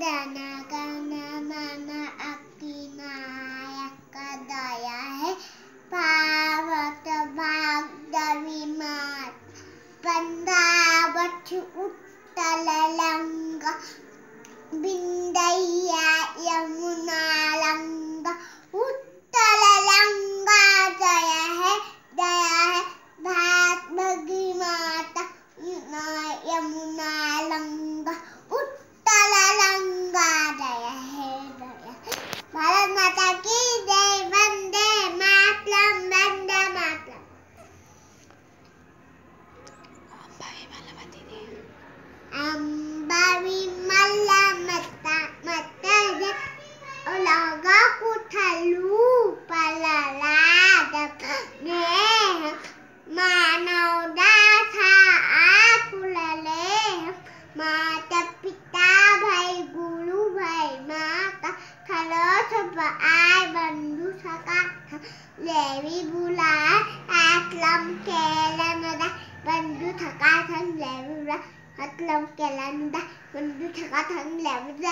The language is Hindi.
दाना गाना माना अपनी माया का दया है। पावत भाग दवी मात पंदा बच्चू उत्तल लंगा। Malam mata lagi. ai ಬಂದು ಸಕಾಲ ದೇವಿ ಬುಲ ಆತ್ಲಂ ಕೇಳನದ ಬಂದು ಸಕಾಲ ದೇವಿ ಆತ್ಲಂ ಕೇಳನದ ಬಂದು ಸಕಾಲ ದೇವಿ